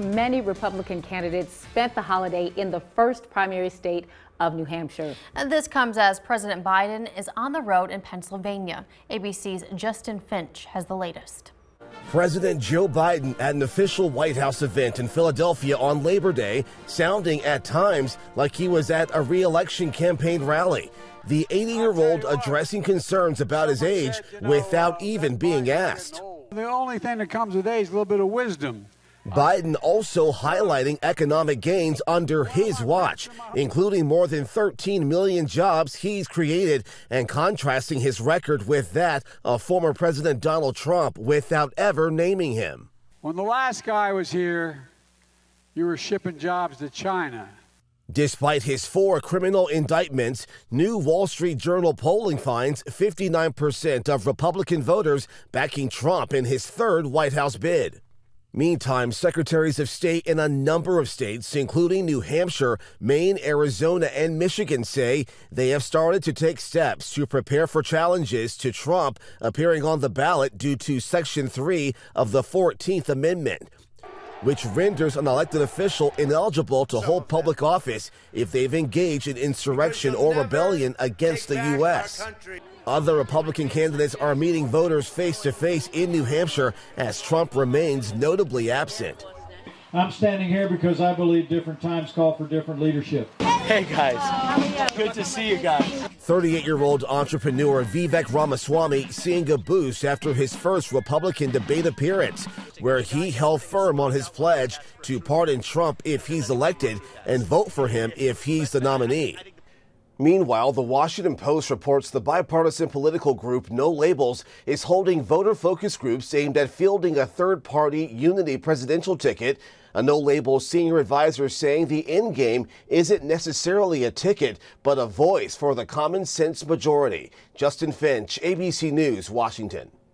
Many Republican candidates spent the holiday in the first primary state of New Hampshire. And this comes as President Biden is on the road in Pennsylvania. ABC's Justin Finch has the latest. President Joe Biden at an official White House event in Philadelphia on Labor Day, sounding at times like he was at a reelection campaign rally. The 80 year old addressing concerns about his age without even being asked. The only thing that comes with age is a little bit of wisdom. Biden also highlighting economic gains under his watch, including more than 13 million jobs he's created, and contrasting his record with that of former President Donald Trump without ever naming him. When the last guy was here, you were shipping jobs to China. Despite his four criminal indictments, new Wall Street Journal polling finds 59% of Republican voters backing Trump in his third White House bid. Meantime, secretaries of state in a number of states, including New Hampshire, Maine, Arizona, and Michigan, say they have started to take steps to prepare for challenges to Trump appearing on the ballot due to Section 3 of the 14th Amendment which renders an elected official ineligible to hold public office if they've engaged in insurrection or rebellion against the U.S. Other Republican candidates are meeting voters face to face in New Hampshire as Trump remains notably absent. I'm standing here because I believe different times call for different leadership. Hey guys, good to see you guys. 38 year old entrepreneur Vivek Ramaswamy seeing a boost after his first Republican debate appearance, where he held firm on his pledge to pardon Trump if he's elected and vote for him if he's the nominee. Meanwhile, the Washington Post reports the bipartisan political group No Labels is holding voter focus groups aimed at fielding a third party unity presidential ticket. A No Labels senior advisor saying the end game isn't necessarily a ticket, but a voice for the common sense majority. Justin Finch, ABC News, Washington.